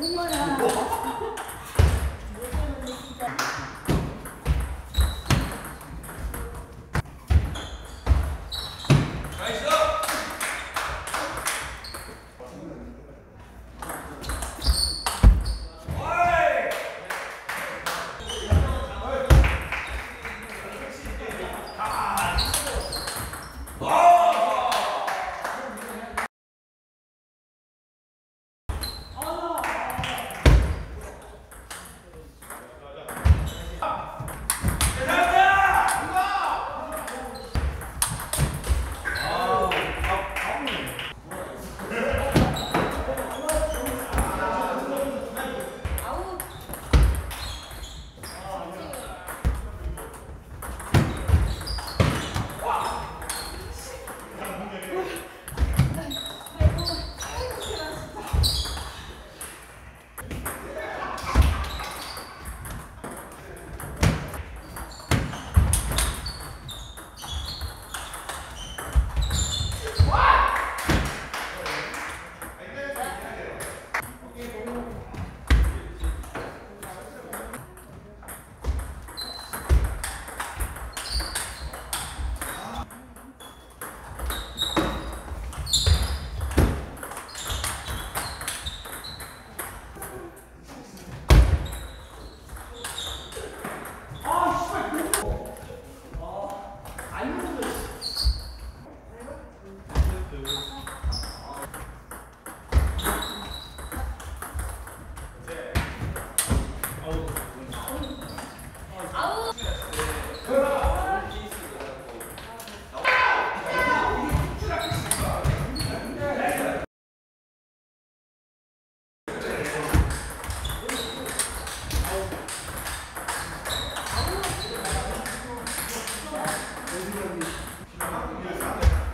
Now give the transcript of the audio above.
거야. 何でですか?